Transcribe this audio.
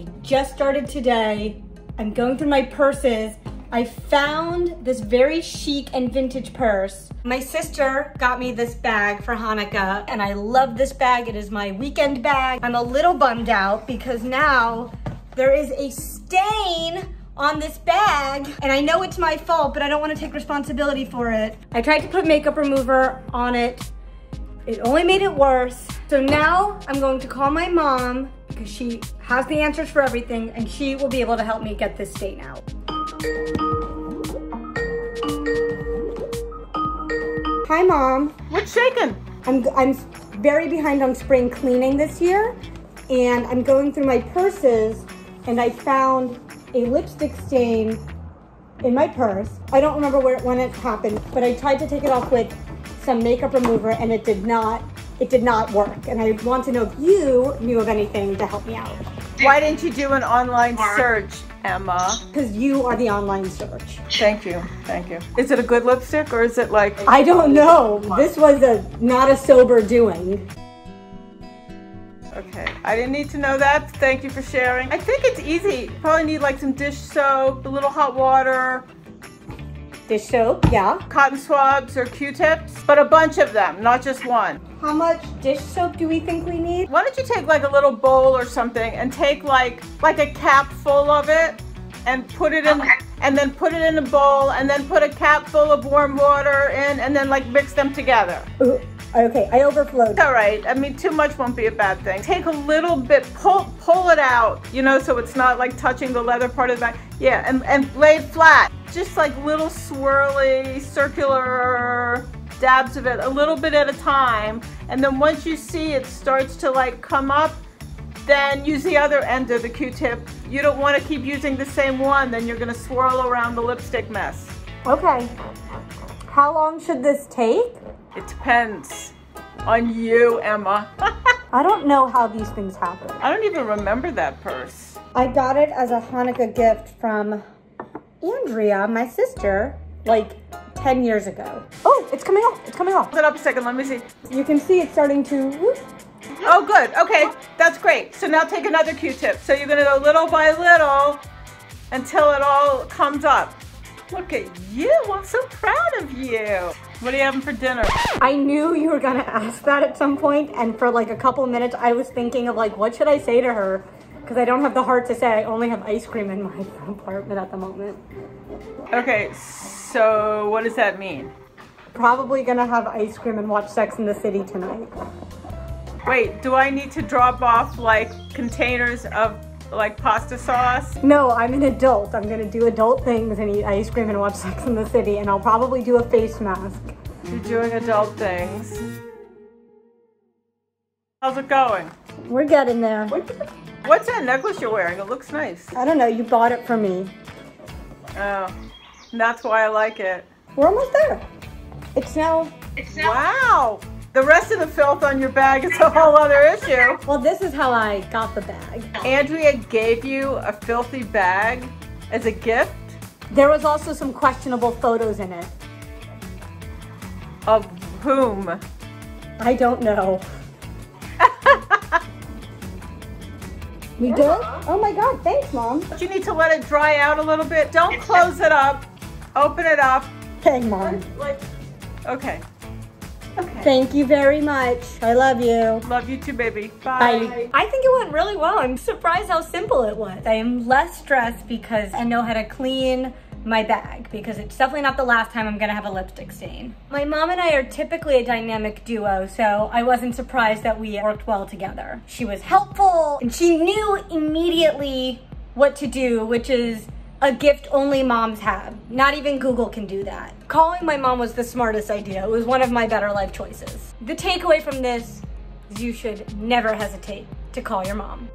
I just started today. I'm going through my purses. I found this very chic and vintage purse. My sister got me this bag for Hanukkah and I love this bag. It is my weekend bag. I'm a little bummed out because now there is a stain on this bag and I know it's my fault, but I don't wanna take responsibility for it. I tried to put makeup remover on it. It only made it worse. So now I'm going to call my mom because she has the answers for everything and she will be able to help me get this stain out. Hi mom. What's shaking? I'm, I'm very behind on spring cleaning this year and I'm going through my purses and I found a lipstick stain in my purse. I don't remember where when it happened, but I tried to take it off with some makeup remover and it did not it did not work. And I want to know if you knew of anything to help me out. Why didn't you do an online search, Emma? Because you are the online search. Thank you, thank you. Is it a good lipstick or is it like? I don't know. This was a not a sober doing. Okay, I didn't need to know that. Thank you for sharing. I think it's easy. Probably need like some dish soap, a little hot water, Dish soap, yeah. cotton swabs or Q-tips, but a bunch of them, not just one. How much dish soap do we think we need? Why don't you take like a little bowl or something and take like like a cap full of it and put it in and then put it in a bowl and then put a cap full of warm water in and then like mix them together. Ooh, okay, I overflowed. All right. I mean, too much won't be a bad thing. Take a little bit, pull pull it out, you know, so it's not like touching the leather part of the back. Yeah, and, and lay it flat. Just like little swirly, circular dabs of it, a little bit at a time. And then once you see it starts to like come up, then use the other end of the Q-tip. You don't want to keep using the same one, then you're gonna swirl around the lipstick mess. Okay. How long should this take? It depends on you, Emma. I don't know how these things happen. I don't even remember that purse. I got it as a Hanukkah gift from Andrea, my sister, like 10 years ago. Oh, it's coming off. It's coming off. Hold it up a second, let me see. You can see it's starting to. whoop. Oh, good. Okay, that's great. So now take another Q-tip. So you're gonna go little by little until it all comes up. Look at you. I'm so proud of you. What are you having for dinner? I knew you were gonna ask that at some point, and for like a couple minutes, I was thinking of like, what should I say to her? Because I don't have the heart to say I only have ice cream in my apartment at the moment. Okay, so what does that mean? Probably gonna have ice cream and watch Sex in the City tonight. Wait, do I need to drop off like containers of like pasta sauce? No, I'm an adult. I'm gonna do adult things and eat ice cream and watch Sex in the City, and I'll probably do a face mask. You're doing adult things. How's it going? We're getting there. What's that necklace you're wearing? It looks nice. I don't know, you bought it for me. Oh, that's why I like it. We're almost there. It's now. It's now, Wow. The rest of the filth on your bag is a whole other issue. well, this is how I got the bag. Andrea gave you a filthy bag as a gift There was also some questionable photos in it. of whom? I don't know. We good? Oh my god, thanks, Mom. You need to let it dry out a little bit. Don't close it up. Open it up. Hey, Mom. Like, okay. Okay. Thank you very much. I love you. Love you too, baby. Bye. I think it went really well. I'm surprised how simple it was. I am less stressed because I know how to clean my bag because it's definitely not the last time I'm gonna have a lipstick stain. My mom and I are typically a dynamic duo, so I wasn't surprised that we worked well together. She was helpful and she knew immediately what to do, which is a gift only moms have. Not even Google can do that. Calling my mom was the smartest idea. It was one of my better life choices. The takeaway from this is you should never hesitate to call your mom.